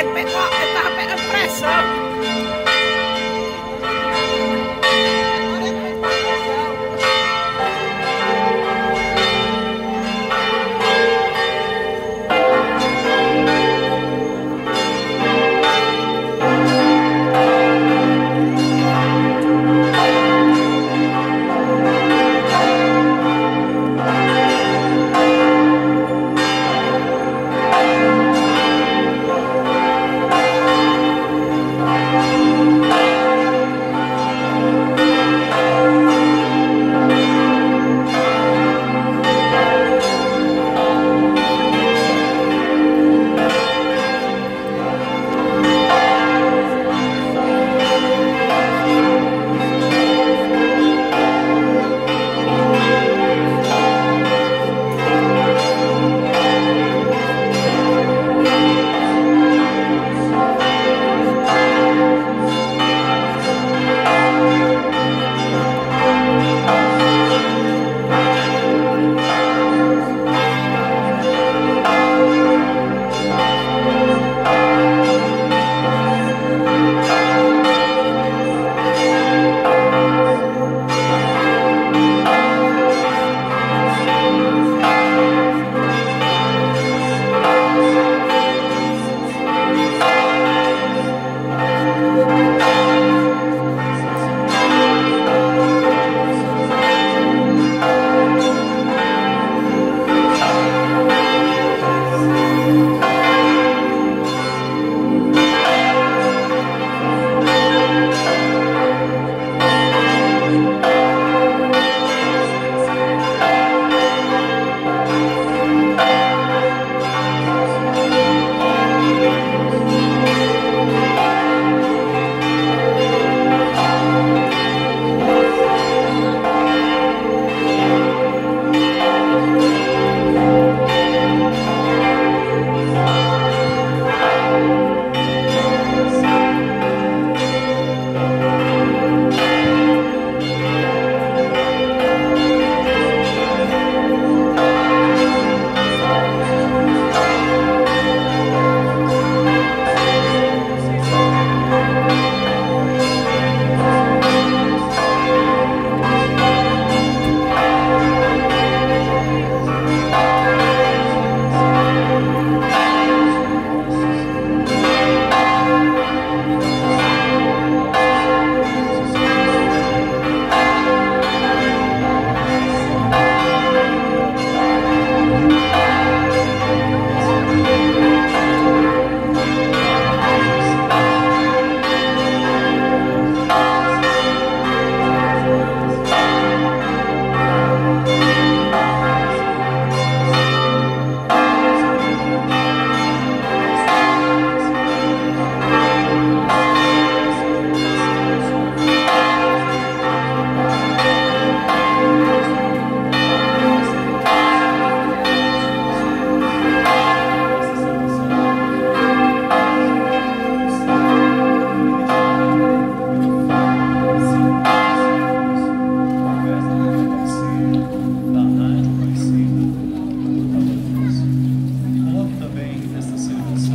il, pe- oh, il, presso